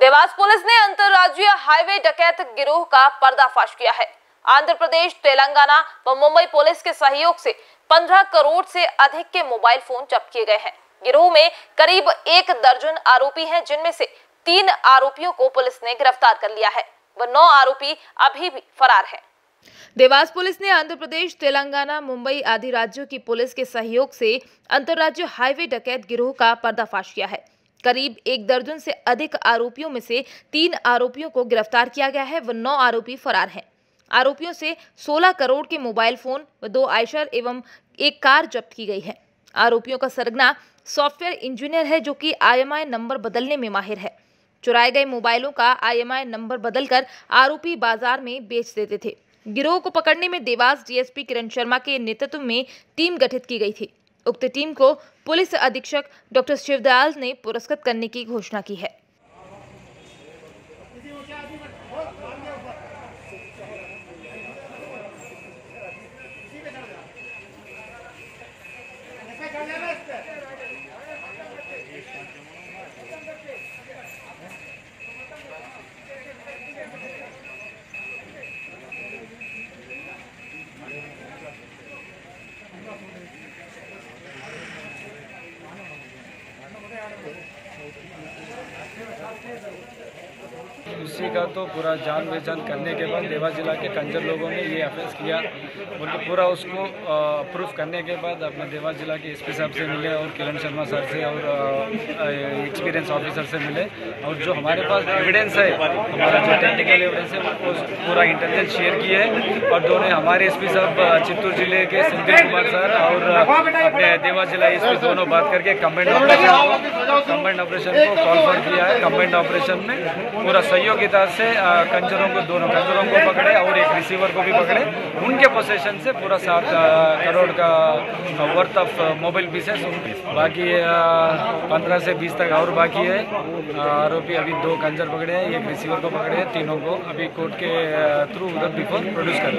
Dewas police ने अंतर्राज्यीय highway डकैत गिरोह का पर्दाफाश किया है। आंध्र प्रदेश, तेलंगाना व मुंबई पुलिस के सहयोग से 15 करोड़ से अधिक के मोबाइल फ़ोन जब्त किए गए हैं। गिरोह में करीब एक दर्जन आरोपी हैं, जिनमें से तीन आरोपियों को पुलिस ने गिरफ़्तार कर लिया है। व नौ आरोपी अभी भी फरार हैं। देवास पुलिस ने आंध्र प्रदेश, तेलंगाना, मुंबई आदि राज्यों की पुलिस के सहयोग से अंतर्राज्यीय हाईवे डकैत गिरोह का पर्दाफाश किया है। करीब एक दर्जन से अधिक आरोपियों में से तीन आरोपियों को गिरफ़्तार किया गया है व नौ आरोपी फरार हैं। आरोपियों से 16 करोड़ के मोबाइल फ़ोन व दो आयशर एवं एक कार जब्त की गई है। आरोपियों का सरगना सॉफ्टवेयर इंजीनियर है जो कि आईएमआई नंबर बदलने में माहिर है। चुराए गए मोबाइलों का आईएमआई नंबर बदलकर आरोपी बाज़ार में बेच देते थे। गिरोह को पकड़ने में देवास डीएसपी किरण शर्मा के नेतृत्व में टीम गठित की गई थी। उक्त टीम को पुलिस अधीक्षक डॉक्टर शिवदयाल ने पुरस्कृत करने की घोषणा की है। उसी का तो पूरा जान पहचान करने के बाद देवास जिला के कंजर लोगों ने ये अफेंस किया। बल्कि पूरा उसको अप्रूव करने के बाद अपने देवास जिला के एसपी साहब से मिले और किरण शर्मा सर से और एक्सपीरियंस ऑफिसर से मिले। और जो हमारे पास एविडेंस है हमारा जो टेक्निकल एविडेंस है वो पूरा इंटेलिजेंस शेयर किए है। और दोनों हमारे एसपी साहब चित्तूर ज़िले के संदीप कुमार सर और अपने देवास जिला एस दोनों बात करके कम्बाइंड ऑपरेशन को कम्बाइंड ऑपरेशन को कॉल फॉर किया है। कम्बाइंड ऑपरेशन में पूरा सहयोगिता से कंजरों को, दोनों कंजरों को पकड़े और एक रिसीवर को भी पकड़े। उनके पोसेशन से पूरा सात करोड़ का वर्थ ऑफ़ मोबाइल पीसेस बाकी पंद्रह से बीस तक और बाकी है। आरोपी अभी दो कंजर पकड़े हैं, एक रिसीवर को पकड़े हैं, तीनों को अभी कोर्ट के थ्रू उधर बिफोर प्रोड्यूस कर